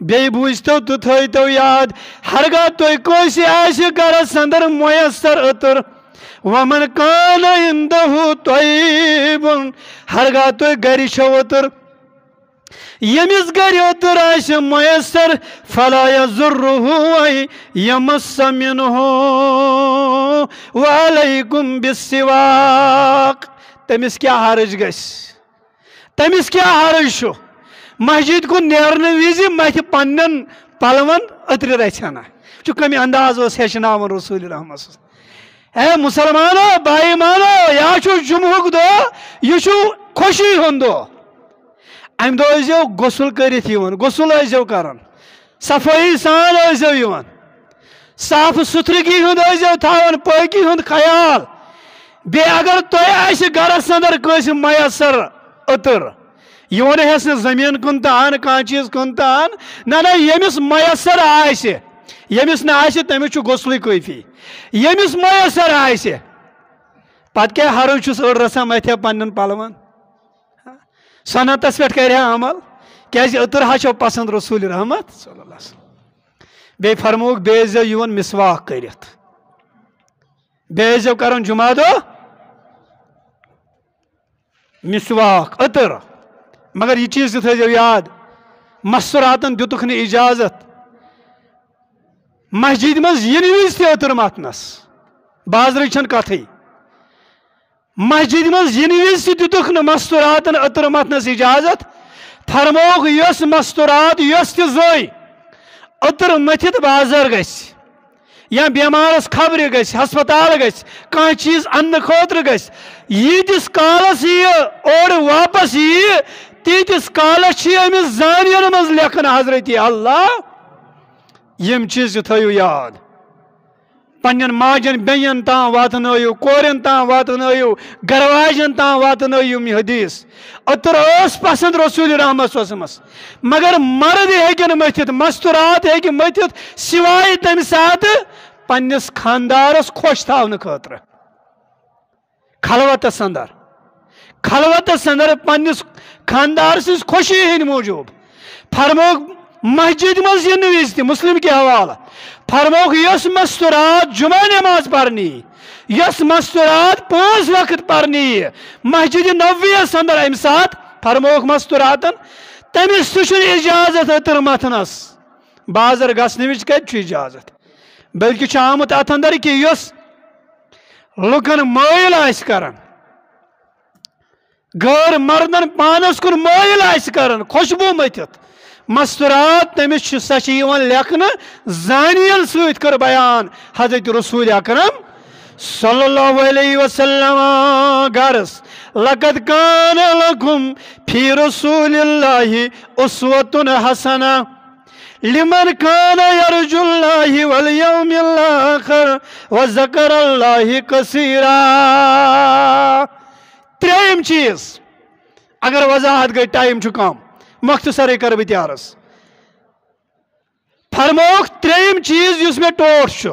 بی بوزتو تو تھویتو یاد ہرگاہ توی کوسی آسی گر سندر میسر اتر ومن کان اندہ طیب ہرگاہ توی گری شو اتر یمس گر اوتر میسر فلا یضرہ یمس منہ وعلیکم بالسواق تمس کیا حرج گس تمس کیا حرج شو مسجد کو نیرن وز مت پن پلون اتر رچھنا چھ کمی انداز اس ہیچناون رسول رحمت اے مسلمانو بائی مانو یا چھو جمعک دو یہ چھو خوشی ہند دو ام دہ غسل کرت غسل ازو کران صفائی سان ازو صاف ستھرگی ہند ازو تھاون پاکی ہند خیال۔ بی اگر تہ گرس اندر کنس میسر اتر یہ ونس نا زمین کن تان کان چیز کن تان نہ نہ یمس میسر آس یمس نا آس تمس غسل کافی یمس میسر آس پتہ کیا حرج چھس أڑ رسان متھے پنن پلون؟ صنعتس پہ کر عمل کیازِ اتر ہا چھو پسند رسول رحمت صلی اللہ علیہ وسلم بے فرموک بے زو یون مسواک کرت بے زو کرن جمعہ دو مسواک اتر مگر یہ چیز تھے جو یاد مستراتن دیتک نے اجازت مسجد مز ین وز تہ اتر متنس بازر چھن کتھے مسجد مز ین وز تہ دیتک نہ مستراتن اتر متنس اجازت۔ فرموک یس مستورات یس تہ زوی اتر متھت بازر گژھِ یا بیمارس خبر گژھِ ہسپتال گژھِ کانٛہہ چیٖز اننہٕ خٲطرٕ گژھِ ییٖتِس کالس یہِ اورٕ واپس یی تیٖتِس کالس چھِ أمِس زانین منٛز لیکھان حضرت اللہ۔ یِم چیٖز تہِ تھٲیِو یاد۔ پنٛنٮ۪ن ماجٮ۪ن بیٚین تام واتنٲیِو کورٮ۪ن تام واتنٲیِو گرواجٮ۪ن تام واتنٲیِو یِم حدیٖث۔ أتٕر ٲس پسنٛد رسوٗل رحمت وسمس مگر مرد ہیٚکہِ نہٕ مٔتھِتھ مستورات ہیٚکہِ مٔتھِتھ سِوایہِ تمہِ ساتہٕ پنٛنِس خانٛدارس خۄش تھاونہٕ خٲطرٕ خلوتس انٛدر خلوتس انٛدر پنٛنِس خانٛدار سٕنٛز خوشی ہٕنٛدۍ موٗجوٗب۔ فرموک مسجد مز ین وز تہ مسلم کے حوالہ۔ فرموک یس مستورات جمعہ نماز پرنی یس مستورات پانچ وقت پرنی مسجد نویس اندر ام سات فرموک مستوراتن تمس تہ اجازت اتر متنس، بازر گھنہ وز اجازت؟ بلکہ آمت ات اندر کہ یس لکن مائل آس کران غیر مردن پانس کن مائل آس کران خوشبو متت۔ مستورات تمس سا لکھن زانیل ست کر بیان حضرت رسول اکرم صلی اللہ علیہ وسلم غرس لقد کان لکم فی رسول اللہ اسوت حسنہ، لمن كان يرجو الله واليوم الآخر وذكر الله كثيرا تریم چیز، اگر وضاحت گئی ٹائم کم مختصر کر بہ فرموک تریم چیز اس میں ٹوٹ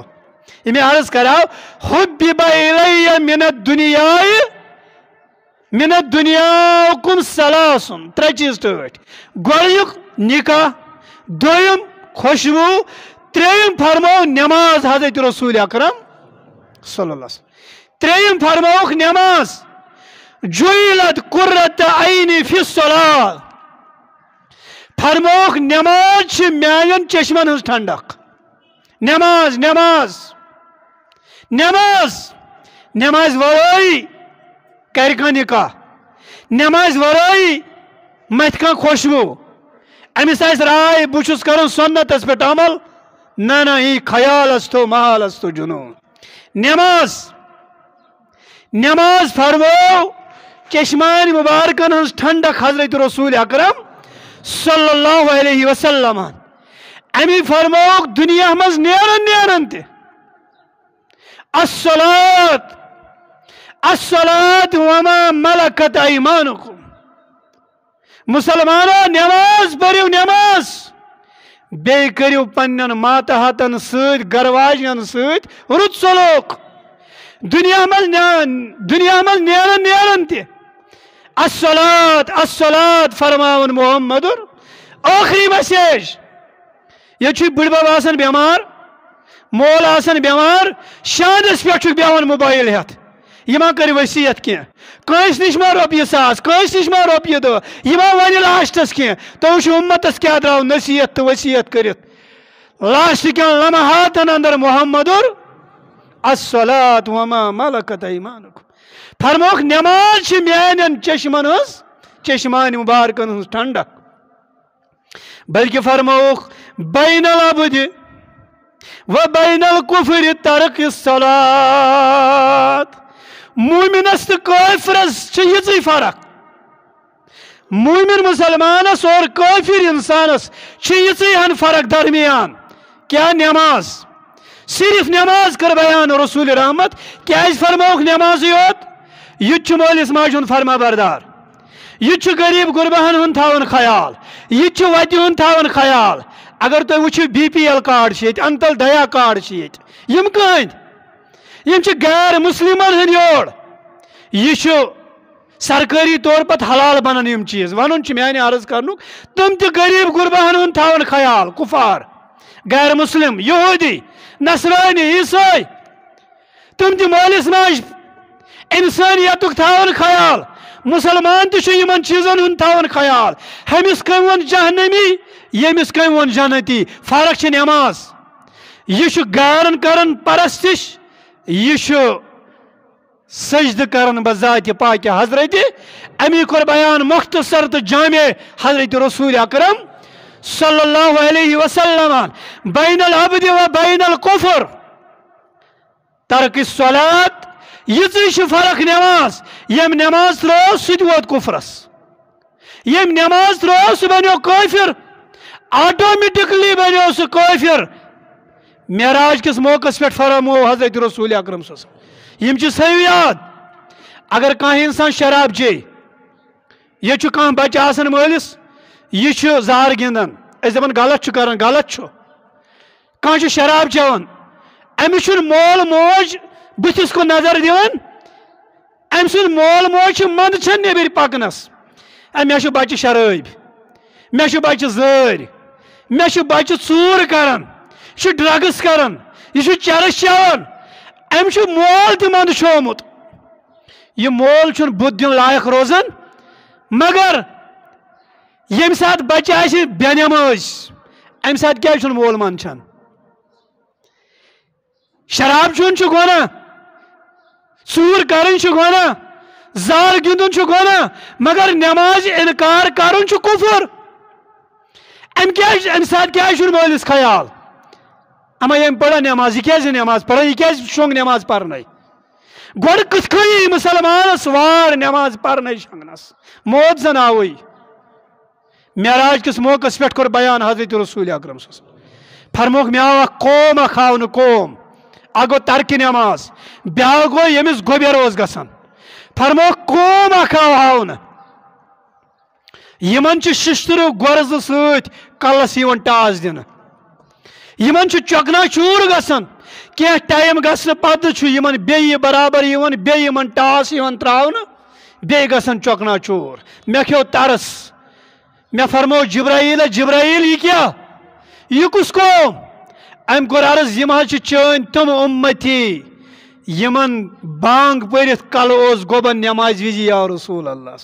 یہ میں عرض کراو حبب الی من الدنیا من الدنیا کم سلاسن۔ ترے چیز ٹوٹ۔ گوڑیک نکاح، دویم خوشبو، تریم فرمو نماز حضرت رسول اکرم صلی اللہ علیہ وسلم۔ تریم فرموک نماز۔ جویلت قررت عینی فی الصلاة فرموک نماز میان چشمن ہز ٹھنڈک نماز نماز نماز نماز ورائی کرکا نکاح نماز ورائی مت کان خوشبو امس آس رائے بہس کر سنتس پہ عمل نہ نہ یہ خیال استو محال استو جنون نماز نماز فرمو چشمان مبارکن ہز ٹھنڈک حضرت رسول اکرم صلی اللہ علیہ وسلم. امی فرموک دنیا مز نیرن نیرن تی الصلاة. الصلاة وما ملکت ایمانکم. مسلمانو، نماز پریو نماز. بے کریو پنن ماتحتن سید گرواجن سید رت سلوک. دنیا مل دنیا مل نیرن نیرن تی الصلاة الصلاة فرماون محمد آخری مسیج یہ چھو بڑ باب بیمار مول آسن بیمار شاندس پہ چھو موبائل ہتھ یہ ما کری وسیعت کی کنس نش ما روپیہ ساس کنس نش ما روپیہ دہ یہ ما ون لاسٹس کی تو امتس کیا درو نصیحت تو وصیت کرت لاسٹ کن لمحاتن اندر محمد الصلاة وما ملکت ایمانکم فرموک نماز چھ میانن چشمن ہز چشمان مبارکن ہز ٹھنڈک بلکہ فرموک بین العبد و بین الکفر ترک الصلاة مومنس تو کافرس یہ فرق مومن مسلمانس اور کافر انسانس یہ ہن فرق درمیان کیا نماز صرف نماز کر بیان رسول رحمت کیا فرموک نماز یوت یہ مولس ماجہ فرما بردار یہ غریب غربہن ہن تھاون خیال یہ وتہ ہن تھاون خیال۔ اگر تھی وچھو بی پی ایل کارڈ انتل دیا کارڈ یم کند یم غیر مسلمان ہند یور یہ سرکاری طور پہ حلال بنان یم چیز۔ ون میانہ عرض کرن تم تہ غریب غربہن ہند تھاون خیال، کفار، غیر مسلم، یہودی، نصرانی عیسائی تم تہ مالس ماج انسانیت تھاون خیال مسلمان تہ یمن چیزن ہند تھاون خیال ہمس کم ون جہنمی یمس کم ون جنتی فرق چھ نماز یہ گارن کرن پرستش یہ سجد کرن بذات پاک حضرت امی کور بیان مختصر تو جامع حضرت رسول اکرم صلی اللہ علیہ وسلم بین العبد و بین القفر ترک الصلاة یہ فرق نماز. یم نماز ترو ست ووت کفرس یم نماز ترو سہ بنو کافر. آٹومیٹکلی بنو سہ کافر. معراج کس موقع پہ فرمو حضرت رسول اکرم صلی اللہ یم یاد؟ اگر کان انسان شراب چے یہ کان بچہ آسان مالس یہ زار گندان اس دپان غلط کران غلط کان شراب چوان امس مول موج بتس کو نظر دان ام سن مول موج مند چھن نبر پکنس۔ مے بچہ شراب مے بچہ زر مے بچہ ژور کران یہ ڈرگس کران یہ چرس چوان ام مول تہ مند چھومت یہ مول چھ بت دن لائق روزان مگر یم سات بچہ آس بے نماز ام سات کیا مول من چھان شراب چون گونا ژور کرن گونا زال گندن گونا، مگر نماز انکار کرن کفر۔ ام کیا ام سات کیا مولس خیال؟ اما یم پڑا جی نماز یہ کیا نماز پڑا یہ کیا شونگ نماز پڑھنے گوڑ کت کھئی مسلمانس وار نماز پڑھنے شنگنس موت زن آوئی معراج کس موقع پہ کور بیان حضرت رسول اکرم صلی فرموک مے آو قوم اخاون قوم۔ اگو ترک نماز بیا گو یمس گوبر اوس گسان فرموک قوم اخاو ہاون یمن چھ ششتر گورز سۭتۍ کلس یوان ٹاس دِنہٕ یمن چھ چکنا چور گسان کی ٹائم گھن پتہ یمن بیٚیہِ برابر یوان بیٚیہِ یمن ٹاس یوان تراونہٕ بیٚیہِ گژھان چۄکنا چور. مےٚ کھیو ترس. مےٚ فرمو جبرائیل جبرائیل یہ کیا؟ یہ کس قوم ام کور عرض یم حظ تم امتی یمن بانگ پٔرِتھ کل اوس گوبن نماز وزی یا رسول اللہ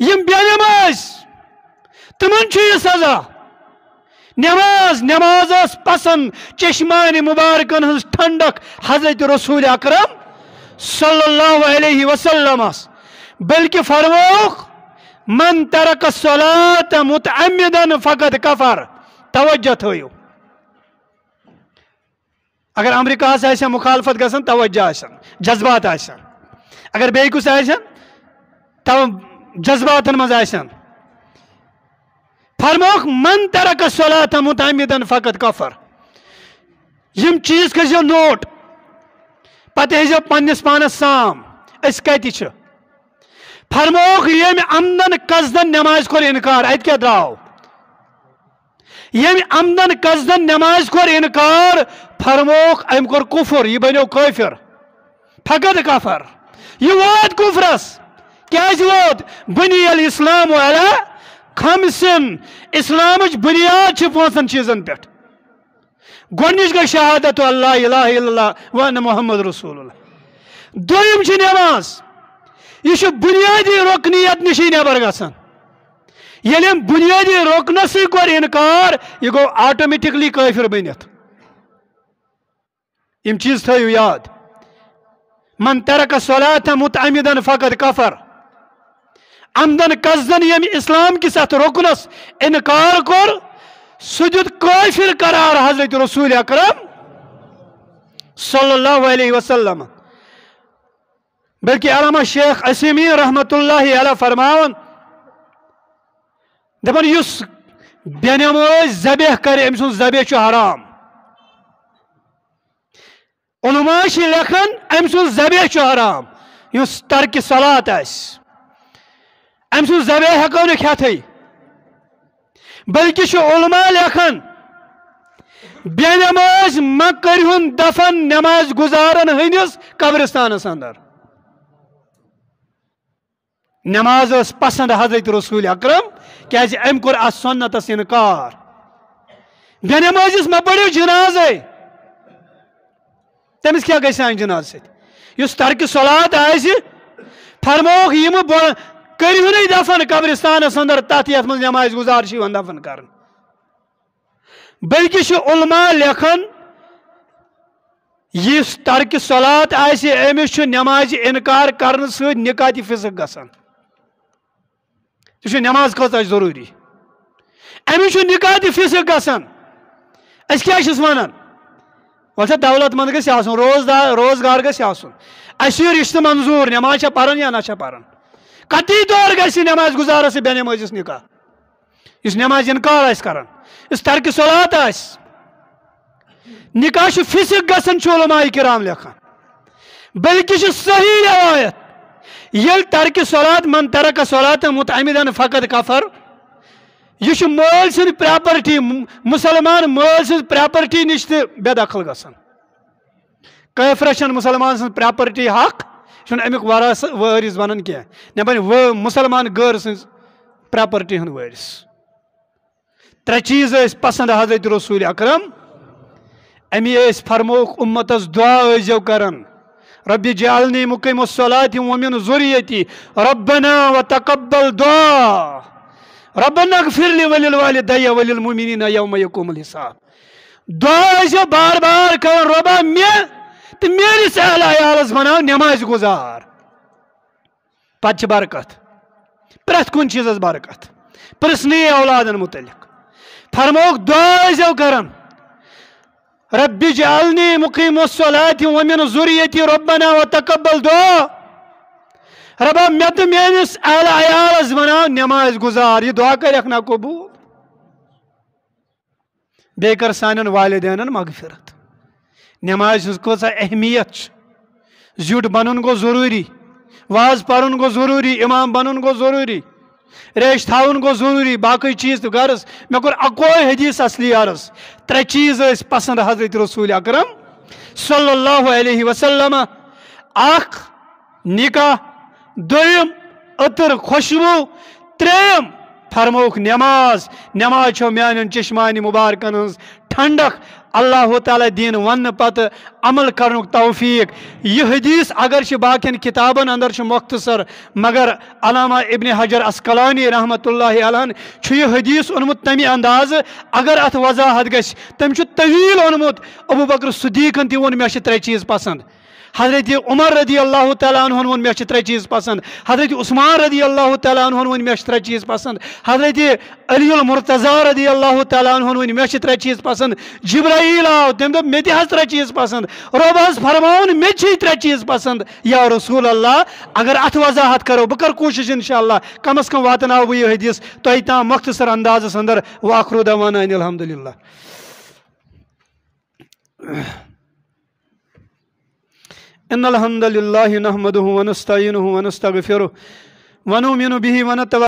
یم بے نماز تمن سزا نماز نماز اس پسند چشمان مبارکن ہز ٹھنڈک حضرت رسول اکرم صلی اللہ علیہ وسلم بلکہ فرموک من ترک الصلاة متعمدا فقد کفر توجہ تھویو اگر امریکہ سے مخالفت گسن توجہ آسن، جذبات آسن۔ اگر بیٚیہِ کُس آسن، تو جذباتن مز آسن۔ فرموک، من ترک الصلاة متعمدا فقط کفر۔ یم چیز کھزیو نوٹ، پتہ ہزیو پنس پانس سام، اس کتی چھ۔ فرموک یم عمدن قصدن نماز کور انکار ات کیا دراو؟ یم عمدن قصدن نماز کور انکار فرموک ام کور کفر یہ بنیو کافر فقط کفر یہ واد کفرس کیا واد بنی الاسلام علی خمسن اسلام بنیاد چھ پانچن چیزن پہ گونیش گئی شہادت اللہ الہ الا اللہ وان محمد رسول اللہ دویم چھ نماز یہ بنیادی رکنیت نشی نبر گسان یل بنیادی رکنس کور انکار، یہ گو آٹومیٹکلی قافر بنت یم چیز تھو یاد۔ من ترک صلاة متعمدا فقد کفر۔ عمدن قصدن یم اسلام کس ات رکنس انکار کور سجد کافر قرار حضرت رسول اکرم صلی اللہ علیہ وسلم۔ بلکہ علامہ شیخ اسیمی رحمت اللہ علیہ فرماون دپن اس بے نماز ذبح کرے ام سن ذبح چھ حرام علماء چھ لکھن ام سن ذبح چھ حرام یس ترک صلات اس ام سن ذبح ہکو نہ کھیتھے بلکہ چھ علماء لکھن بے نماز مکر ہن دفن نماز گزارن ہندس قبرستانس اندر نماز اس پسند حضرت رسول اکرم، کیازِ ام کور اس سنتس انکار۔ بے نمازس ما پڑھو جناز تمس کیا گئی سان جناز ست یس ترک صلات آس فرموک یم کرو نہیں دفن قبرستانس اندر تت یت من نماز گزار دفن کرن۔ بلکہ علماء لکھن اس ترک صلات آس امس نماز انکار کرنے ست نکاح تہ فسک گسان یہ نماز کھت ضروری امس نکاح تہ فسک گسان اس کیا ونان وچھا دولت مند گھس آسن روزدار روزگار گھس آسن اس رشتہ منظور نماز چھا پرن یا نہ پرن کتی طور گھس نماز گزار سے بے نمازس نکاح اس نماز انکار آس کران اس ترک صلات آس نکاح فسک گسن علماء کرام لکھان بلکہ صحیح روایت یل ترک صلات، من ترک صلات متعمدن فقط کفر. یہ مول سن پراپرٹی مسلمان مول سن پراپرٹی نش بے دخل گسان کیفر مسلمان سن پراپرٹی حق چھن امیک وارث وارث بنان کی نہ بن مسلمان غیر سن پراپرٹی ہن وارث ترے چیز اس پسند حضرت رسول اکرم، امی اس فرموک امتس دعا ازیو کرن. رب جعلني مقيم الصلاة ومن ذريتي. ربنا وتقبل دعاء. ربنا اغفر لي وللوالدي وللمؤمنين يوم يقوم الحساب. دعا جو بار بار کر ربا میں تو میری سہل عیالس بناو نماز گزار. پتہ برکت. پرت کن چیزس برکت. پرسنی اولادن متعلق فرموک دعا جو کرن رب اجعلني مقيم الصلاة ومن ذريتي ربنا وتقبل دعاء ربا مے تو میس اہل عیالس بنا نماز گزار یہ دعا کر رکھنا قبول. بے کر سان والدین مغفرت. نماز کچھ اہمیت. زیٹ بنن گو ضروری، واز پرن گو ضروری، امام بنن گو ضروری. ریش تھاؤن گو ضروری باقی چیز تو غرض میں کور اکوئی حدیث اصلی عرض ترے چیز اس پسند حضرت رسول اکرم صلی اللہ علیہ وسلم اخ نکاح دویم اتر خوشبو تریم فرموک نماز نماز چھو میان چشمانی مبارکن ہنز ٹھنڈک اللہ تعالی دین ون پتہ عمل کرنک توفیق یہ حدیث اگر باقین کتابن اندر مختصر مگر علامہ ابن حجر اسکلانی رحمت اللہ علیہ یہ حدیث اونمت تمہ انداز اگر ات وضاحت گھ تم طویل اونمت ابو بکر صدیقن تہ وون مے ترے چیز پسند حضرت عمر رضی اللہ تعالیٰ عنہ ون مے ترے چیز پسند، حضرت عثمان رضی اللہ تعالیٰ عنہ ون مے ترے چیز پسند، حضرت علی المرتضی رضی اللہ تعالیٰ عنہ ون مے ترے چیز پسند، جبرائیل آو تم دپ مے تہ ترے چیز پسند رب حض فرماون مے ترے چیز پسند۔ یا رسول اللہ، اگر ات وضاحت کرو بہ کر کوشش انشاءاللہ، کم از کم واتناو بہ یہ حدیث تہ تام مختصر انداز اندر واخر دعوانا ان الحمدللہ۔ ان الحمد لله نحمده ونستعينه ونستغفره ونؤمن به ونتوكل